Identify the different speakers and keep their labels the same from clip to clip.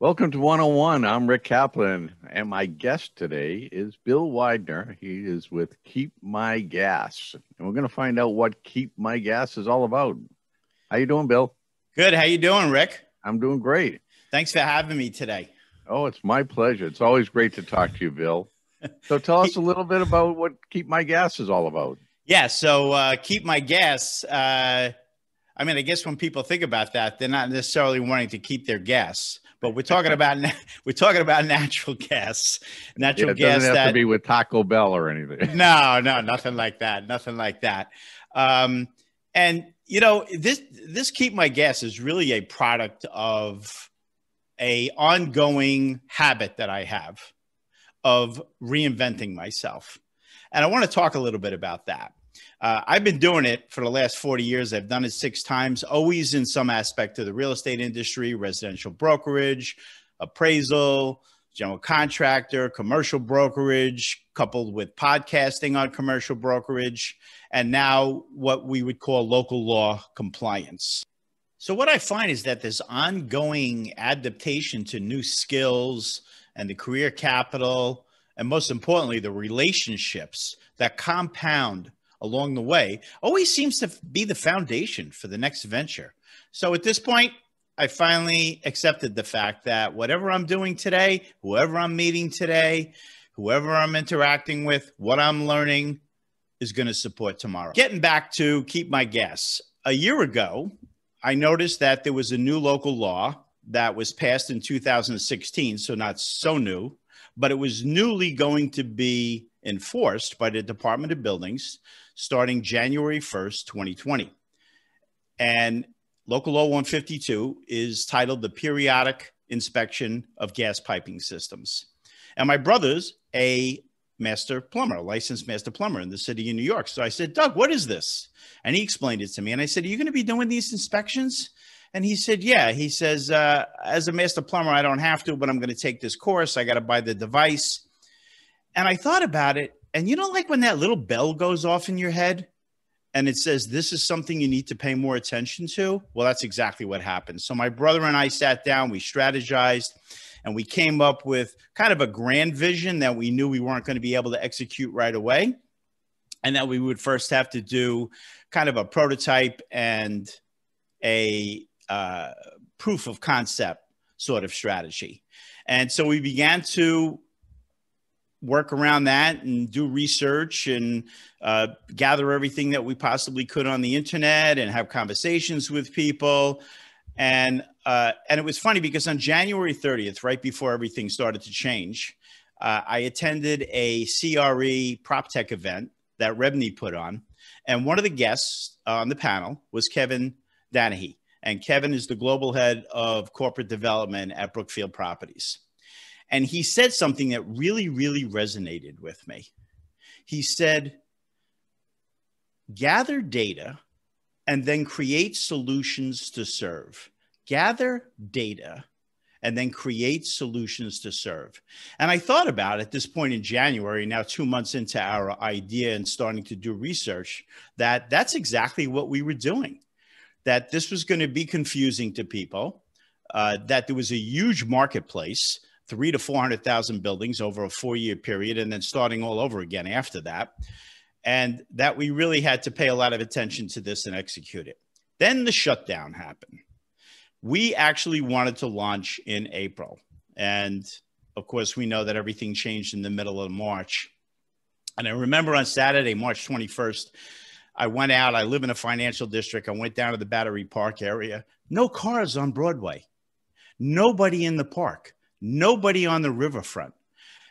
Speaker 1: Welcome to 101. I'm Rick Kaplan, and my guest today is Bill Weidner. He is with Keep My Gas, and we're going to find out what Keep My Gas is all about. How you doing, Bill?
Speaker 2: Good. How you doing, Rick?
Speaker 1: I'm doing great.
Speaker 2: Thanks for having me today.
Speaker 1: Oh, it's my pleasure. It's always great to talk to you, Bill. So tell us a little bit about what Keep My Gas is all about.
Speaker 2: Yeah. So uh, Keep My Gas. Uh, I mean, I guess when people think about that, they're not necessarily wanting to keep their gas but we're talking about we're talking about natural gas, natural
Speaker 1: yeah, it
Speaker 2: gas
Speaker 1: doesn't have
Speaker 2: that
Speaker 1: to be with Taco Bell or anything.
Speaker 2: no, no, nothing like that, nothing like that. Um, and you know this this keep my gas is really a product of a ongoing habit that I have of reinventing myself, and I want to talk a little bit about that. Uh, I've been doing it for the last 40 years. I've done it six times, always in some aspect of the real estate industry, residential brokerage, appraisal, general contractor, commercial brokerage, coupled with podcasting on commercial brokerage, and now what we would call local law compliance. So, what I find is that this ongoing adaptation to new skills and the career capital, and most importantly, the relationships that compound along the way always seems to be the foundation for the next venture. So at this point, I finally accepted the fact that whatever I'm doing today, whoever I'm meeting today, whoever I'm interacting with, what I'm learning is going to support tomorrow. Getting back to keep my gas. A year ago, I noticed that there was a new local law that was passed in 2016, so not so new, but it was newly going to be enforced by the Department of Buildings starting January 1st, 2020. And Local Law 152 is titled The Periodic Inspection of Gas Piping Systems. And my brother's a master plumber, a licensed master plumber in the city of New York. So I said, Doug, what is this? And he explained it to me. And I said, Are you going to be doing these inspections? And he said, Yeah. He says, uh, As a master plumber, I don't have to, but I'm going to take this course. I got to buy the device. And I thought about it. And you know, like when that little bell goes off in your head and it says, This is something you need to pay more attention to. Well, that's exactly what happened. So my brother and I sat down, we strategized, and we came up with kind of a grand vision that we knew we weren't going to be able to execute right away. And that we would first have to do kind of a prototype and a uh, proof of concept sort of strategy. And so we began to work around that and do research and uh, gather everything that we possibly could on the internet and have conversations with people. And uh, and it was funny because on january 30th right before everything started to change uh, i attended a cre prop tech event that REBNY put on. And one of the guests on the panel was kevin danahy. And kevin is the global head of corporate development at brookfield properties and he said something that really, really resonated with me. He said, gather data and then create solutions to serve. Gather data and then create solutions to serve. And I thought about at this point in January, now two months into our idea and starting to do research, that that's exactly what we were doing. That this was going to be confusing to people, uh, that there was a huge marketplace three to 400,000 buildings over a four year period and then starting all over again after that. And that we really had to pay a lot of attention to this and execute it. Then the shutdown happened. We actually wanted to launch in April. And of course, we know that everything changed in the middle of March. And I remember on Saturday, March 21st, I went out. I live in a financial district. I went down to the Battery Park area. No cars on Broadway. Nobody in the park nobody on the riverfront.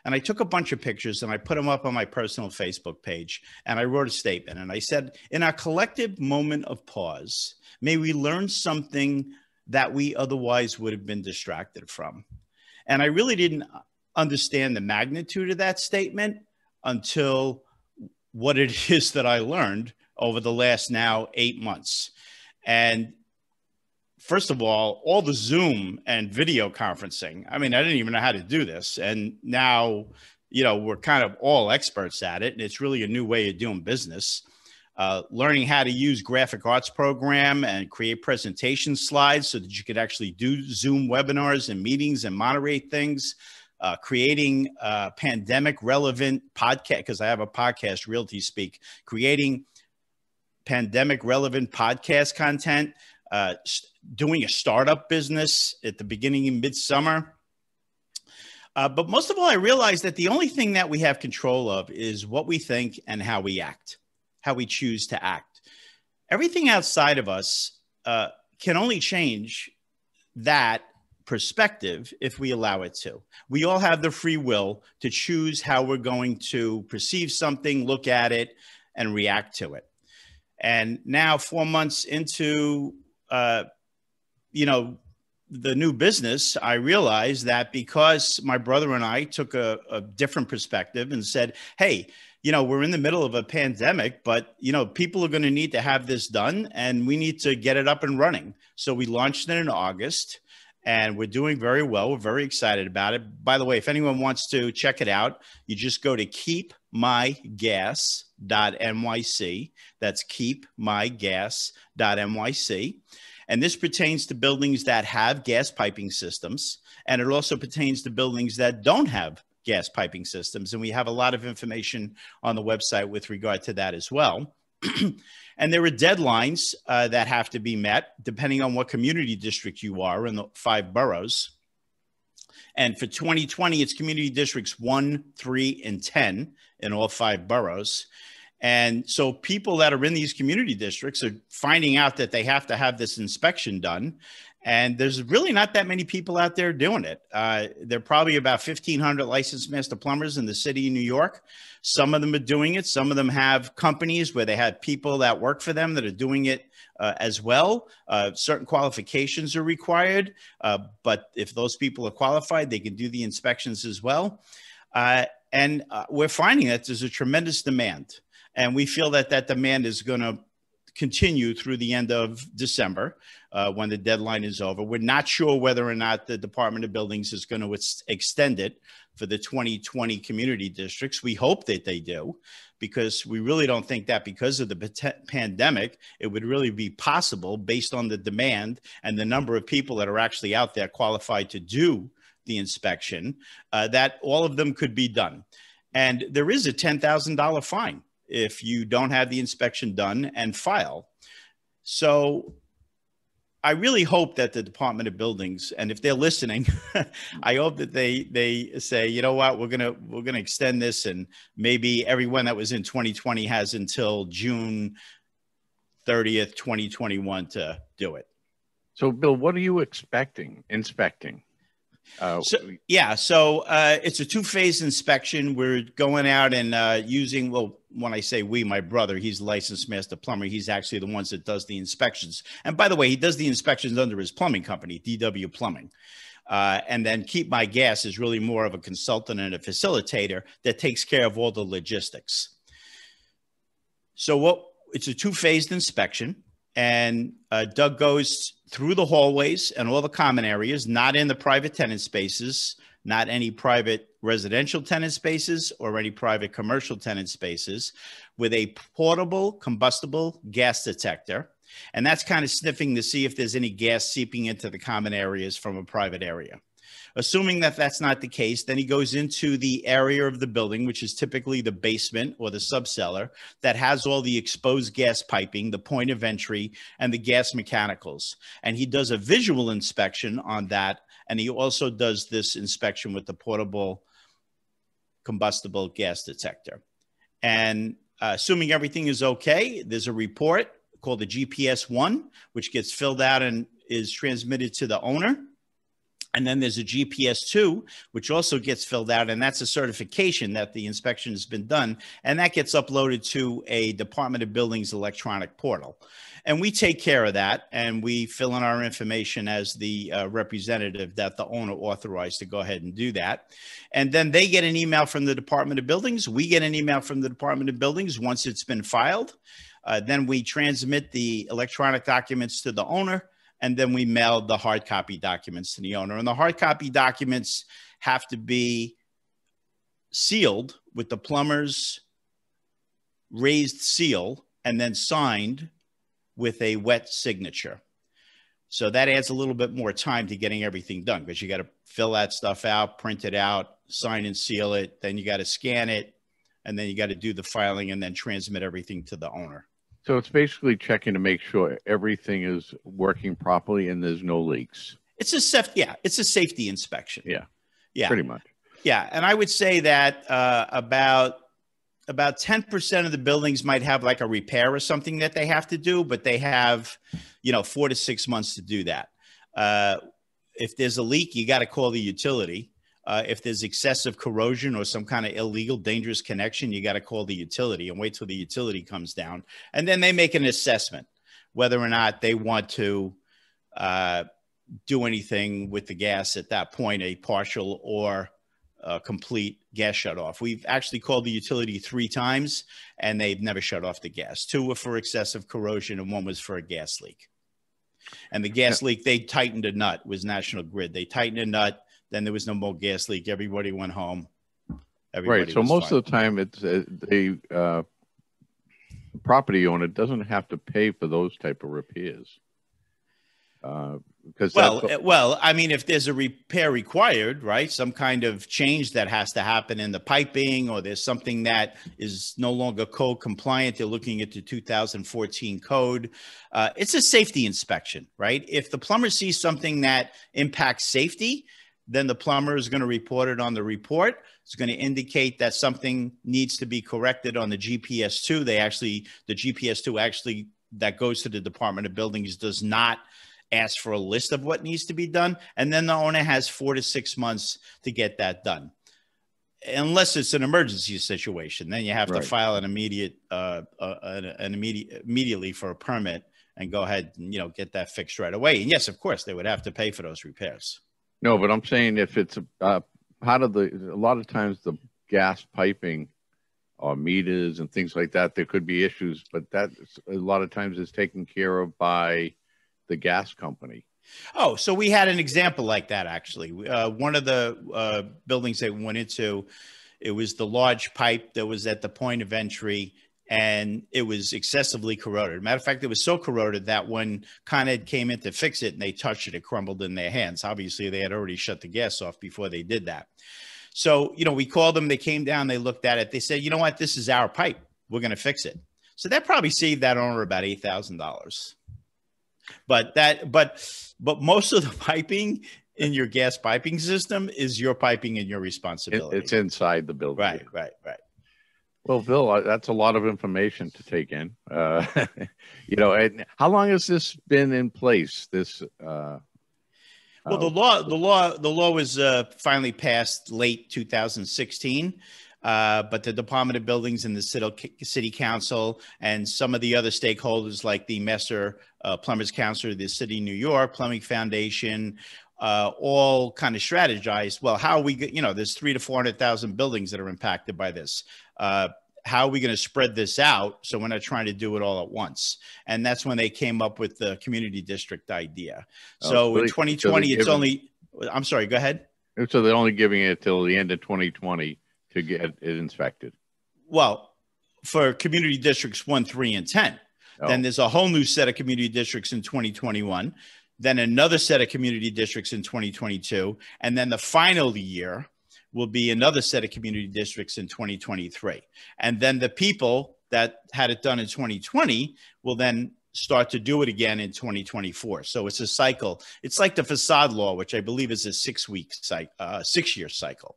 Speaker 2: And I took a bunch of pictures and I put them up on my personal Facebook page. And I wrote a statement. And I said, In our collective moment of pause, may we learn something that we otherwise would have been distracted from. And I really didn't understand the magnitude of that statement until what it is that I learned over the last now eight months. And first of all, all the Zoom and video conferencing. I mean, I didn't even know how to do this. And now, you know, we're kind of all experts at it. And it's really a new way of doing business. uh, learning how to use graphic arts program and create presentation slides so that you could actually do Zoom webinars and meetings and moderate things. Uh, creating uh, pandemic relevant podcast because I have a podcast, Realty Speak, creating pandemic relevant podcast content, uh, doing a startup business at the beginning of midsummer. Uh, but most of all, I realized that the only thing that we have control of is what we think and how we act how we choose to act. Everything outside of us uh, can only change that perspective if we allow it to. We all have the free will to choose how we're going to perceive something, look at it, and react to it. And now, four months into, uh, you know, the new business, I realized that because my brother and I took a, a different perspective and said, "Hey, you know, we're in the middle of a pandemic, but, you know, people are going to need to have this done and we need to get it up and running. So we launched it in August and we're doing very well. We're very excited about it. By the way, if anyone wants to check it out, you just go to keepmygas.nyc. That's keepmygas.nyc. And this pertains to buildings that have gas piping systems. And it also pertains to buildings that don't have gas piping systems. And we have a lot of information on the website with regard to that as well. and there are deadlines uh, that have to be met depending on what community district you are in the five boroughs. And for 2020, it's community districts one, three, and 10 in all five boroughs. And so people that are in these community districts are finding out that they have to have this inspection done. And there's really not that many people out there doing it. Uh, there are probably about 1,500 licensed master plumbers in the city of New York. Some of them are doing it. Some of them have companies where they have people that work for them that are doing it uh, as well. Uh, certain qualifications are required, uh, but if those people are qualified, they can do the inspections as well. Uh, and uh, we're finding that there's a tremendous demand. And we feel that that demand is going to continue through the end of December uh, when the deadline is over. We're not sure whether or not the Department of Buildings is going to ex- extend it for the 2020 community districts. We hope that they do because we really don't think that because of the pandemic, it would really be possible based on the demand and the number of people that are actually out there qualified to do the inspection, uh, that all of them could be done. And there is a $10,000 fine if you don't have the inspection done and file. So I really hope that the Department of Buildings, and if they're listening, I hope that they they say, you know what, we're gonna we're gonna extend this, and maybe everyone that was in 2020 has until June 30th, 2021 to do it.
Speaker 1: So, Bill, what are you expecting inspecting?
Speaker 2: Uh, so, yeah, so uh, it's a two-phase inspection. We're going out and uh, using well, when I say we, my brother, he's licensed master plumber. He's actually the ones that does the inspections. And by the way, he does the inspections under his plumbing company, DW Plumbing. Uh, and then Keep My Gas is really more of a consultant and a facilitator that takes care of all the logistics. So what? It's a two-phased inspection, and uh, Doug goes through the hallways and all the common areas, not in the private tenant spaces, not any private residential tenant spaces or any private commercial tenant spaces, with a portable combustible gas detector. And that's kind of sniffing to see if there's any gas seeping into the common areas from a private area. Assuming that that's not the case, then he goes into the area of the building, which is typically the basement or the subcellar, that has all the exposed gas piping, the point of entry, and the gas mechanicals. And he does a visual inspection on that. And he also does this inspection with the portable combustible gas detector. And uh, assuming everything is okay, there's a report called the GPS one, which gets filled out and is transmitted to the owner. And then there's a GPS 2, which also gets filled out, and that's a certification that the inspection has been done. And that gets uploaded to a Department of Buildings electronic portal. And we take care of that, and we fill in our information as the uh, representative that the owner authorized to go ahead and do that. And then they get an email from the Department of Buildings. We get an email from the Department of Buildings once it's been filed. Uh, then we transmit the electronic documents to the owner and then we mailed the hard copy documents to the owner. And the hard copy documents have to be sealed with the plumber's raised seal and then signed with a wet signature. So that adds a little bit more time to getting everything done because you got to fill that stuff out, print it out, sign and seal it. Then you got to scan it, and then you got to do the filing and then transmit everything to the owner.
Speaker 1: So it's basically checking to make sure everything is working properly and there's no leaks.
Speaker 2: It's a safety, yeah, it's a safety inspection.
Speaker 1: Yeah,
Speaker 2: yeah,
Speaker 1: pretty much.
Speaker 2: Yeah, and I would say that uh, about about ten percent of the buildings might have like a repair or something that they have to do, but they have, you know, four to six months to do that. Uh, if there's a leak, you got to call the utility. Uh, if there's excessive corrosion or some kind of illegal, dangerous connection, you got to call the utility and wait till the utility comes down, and then they make an assessment whether or not they want to uh, do anything with the gas at that point, a partial or a complete gas shut off. We've actually called the utility three times and they've never shut off the gas. Two were for excessive corrosion and one was for a gas leak. And the gas leak, they tightened a nut, was National Grid. They tightened a nut, then there was no more gas leak. Everybody went home.
Speaker 1: Everybody right. So most fine. of the time, it's uh, the uh, property owner doesn't have to pay for those type of repairs.
Speaker 2: Uh, because well, eh, well, I mean, if there's a repair required, right, some kind of change that has to happen in the piping, or there's something that is no longer code compliant, they're looking at the 2014 code. Uh, it's a safety inspection, right? If the plumber sees something that impacts safety, then the plumber is going to report it on the report. It's going to indicate that something needs to be corrected on the GPS two. They actually, the GPS two actually that goes to the Department of Buildings does not ask for a list of what needs to be done, and then the owner has four to six months to get that done. Unless it's an emergency situation, then you have right. to file an immediate, uh, uh, an, an immediate, immediately for a permit and go ahead and you know get that fixed right away. And yes, of course, they would have to pay for those repairs.
Speaker 1: No, but I'm saying if it's uh, part of the, a lot of times the gas piping or meters and things like that, there could be issues, but that a lot of times is taken care of by the gas company.
Speaker 2: Oh, so we had an example like that actually. Uh, one of the uh, buildings we went into, it was the large pipe that was at the point of entry, and it was excessively corroded. Matter of fact, it was so corroded that when Con Ed came in to fix it and they touched it, it crumbled in their hands. Obviously, they had already shut the gas off before they did that. So, you know, we called them. They came down. They looked at it. They said, "You know what? This is our pipe. We're going to fix it." So that probably saved that owner about eight thousand dollars. But that, but, but most of the piping in your gas piping system is your piping and your responsibility.
Speaker 1: It's inside the building.
Speaker 2: Right, right, right.
Speaker 1: Well, Bill, that's a lot of information to take in. Uh, you know, and how long has this been in place? This. Uh,
Speaker 2: well, the uh, law, the law, the law was uh, finally passed late 2016. Uh, but the Department of Buildings and the City Council and some of the other stakeholders like the Master uh, Plumbers Council, the City of New York, Plumbing Foundation, uh, all kind of strategized. Well, how are we, you know, there's three to 400,000 buildings that are impacted by this. Uh, how are we going to spread this out so we're not trying to do it all at once and that's when they came up with the community district idea oh, so in 2020 so it's only i'm sorry go ahead
Speaker 1: so they're only giving it till the end of 2020 to get it inspected?
Speaker 2: Well, for community districts one, three, and 10. Oh. Then there's a whole new set of community districts in 2021, then another set of community districts in 2022, and then the final year will be another set of community districts in 2023. And then the people that had it done in 2020 will then start to do it again in 2024. So it's a cycle. It's like the facade law, which I believe is a six week cycle, uh, six year cycle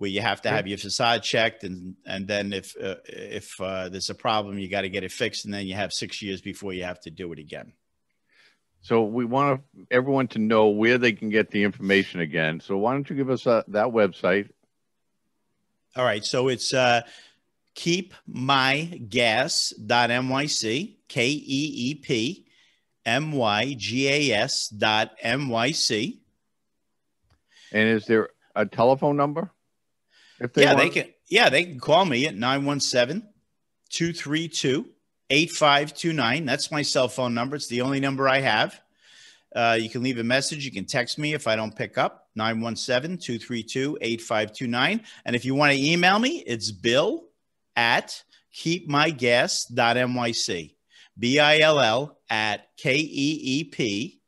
Speaker 2: where you have to have your facade checked and and then if uh, if uh, there's a problem you got to get it fixed and then you have six years before you have to do it again.
Speaker 1: So we want everyone to know where they can get the information again. So why don't you give us uh, that website?
Speaker 2: All right so it's uh keepmygas.nyc k-e-e-p m-y-g-a-s dot n-y-c
Speaker 1: and is there a telephone number
Speaker 2: if they yeah, want. they can. Yeah, they can call me at 917 232 8529. That's my cell phone number. It's the only number I have. Uh, you can leave a message. You can text me if I don't pick up 917 232 8529. And if you want to email me, it's bill at keepmygas.nyc. B I L L at K E E P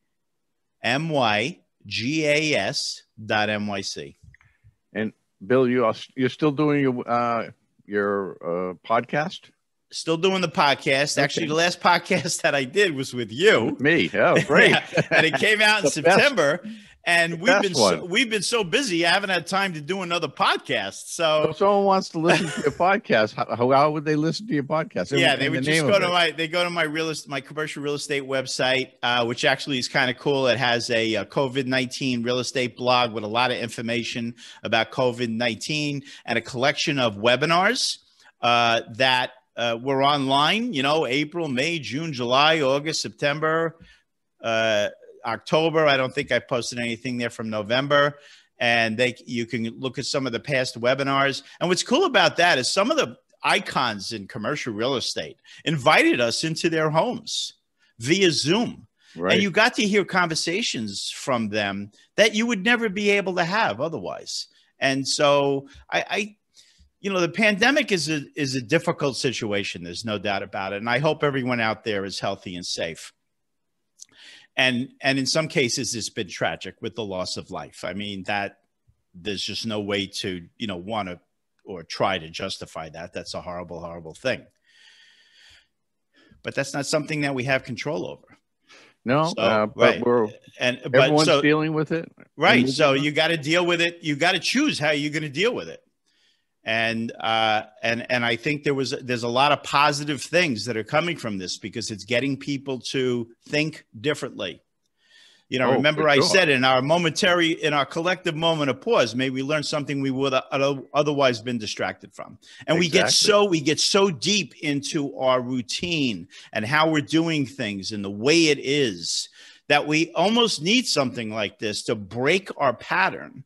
Speaker 2: M Y G A S dot NYC.
Speaker 1: Bill, you are you're still doing your uh, your uh, podcast?
Speaker 2: Still doing the podcast. Okay. Actually, the last podcast that I did was with you.
Speaker 1: Me. Oh, great. yeah.
Speaker 2: And it came out in September. Best and we've been so, we've been so busy, I haven't had time to do another podcast. So
Speaker 1: if someone wants to listen to your podcast, how, how would they listen to your podcast?
Speaker 2: Yeah, they would the just go to my they go to my real my commercial real estate website, uh, which actually is kind of cool. It has a, a COVID nineteen real estate blog with a lot of information about COVID nineteen and a collection of webinars uh, that uh, were online. You know, April, May, June, July, August, September. Uh, October. I don't think I posted anything there from November. And they you can look at some of the past webinars. And what's cool about that is some of the icons in commercial real estate invited us into their homes via Zoom. Right. And you got to hear conversations from them that you would never be able to have otherwise. And so I, I you know, the pandemic is a is a difficult situation. There's no doubt about it. And I hope everyone out there is healthy and safe and and in some cases it's been tragic with the loss of life. I mean that there's just no way to you know want to or try to justify that. That's a horrible horrible thing. But that's not something that we have control over.
Speaker 1: No so, uh, but right. we're and but, everyone's so, dealing with it.
Speaker 2: Right. So you got to deal with it. You got to choose how you're going to deal with it and uh, and and I think there was there's a lot of positive things that are coming from this because it's getting people to think differently. You know, oh, remember I said in our momentary, in our collective moment of pause, maybe we learn something we would have otherwise been distracted from. And exactly. we get so we get so deep into our routine and how we're doing things and the way it is that we almost need something like this to break our pattern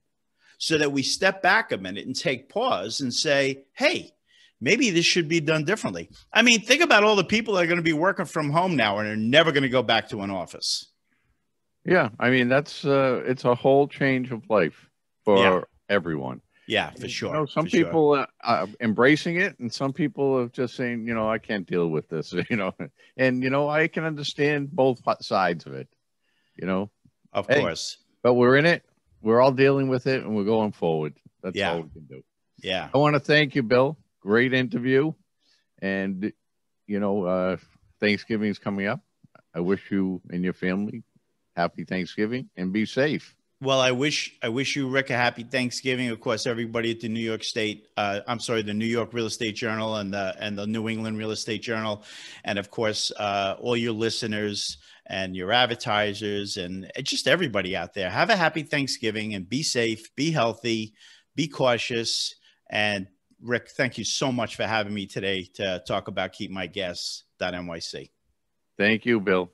Speaker 2: so that we step back a minute and take pause and say, hey, maybe this should be done differently. I mean, think about all the people that are going to be working from home now and are never going to go back to an office.
Speaker 1: Yeah, I mean that's uh, it's a whole change of life for yeah. everyone.
Speaker 2: Yeah, for sure.
Speaker 1: You know, some people sure. are embracing it, and some people are just saying, you know, I can't deal with this. You know, and you know, I can understand both sides of it. You know,
Speaker 2: of hey, course.
Speaker 1: But we're in it we're all dealing with it and we're going forward. That's
Speaker 2: yeah.
Speaker 1: all we can do.
Speaker 2: Yeah.
Speaker 1: I want to thank you, Bill. Great interview. And, you know, uh, Thanksgiving is coming up. I wish you and your family happy Thanksgiving and be safe.
Speaker 2: Well, I wish I wish you, Rick, a happy Thanksgiving. Of course, everybody at the New York State, uh, I'm sorry, the New York Real Estate Journal and the and the New England Real Estate Journal, and of course, uh, all your listeners and your advertisers and just everybody out there. Have a happy Thanksgiving and be safe, be healthy, be cautious. And Rick, thank you so much for having me today to talk about Keep My Gas.nyc.
Speaker 1: Thank you, Bill.